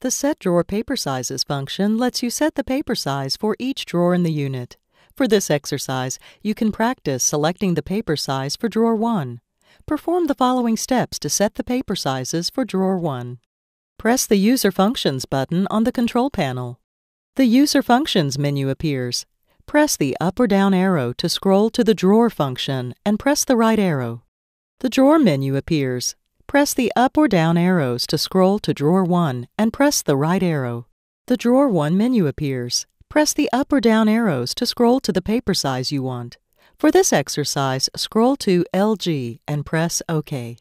The Set Drawer Paper Sizes function lets you set the paper size for each drawer in the unit. For this exercise, you can practice selecting the paper size for drawer 1. Perform the following steps to set the paper sizes for drawer 1. Press the User Functions button on the control panel. The User Functions menu appears. Press the up or down arrow to scroll to the Drawer function and press the right arrow. The Drawer menu appears. Press the up or down arrows to scroll to Drawer 1 and press the right arrow. The Drawer 1 menu appears. Press the up or down arrows to scroll to the paper size you want. For this exercise, scroll to LG and press OK.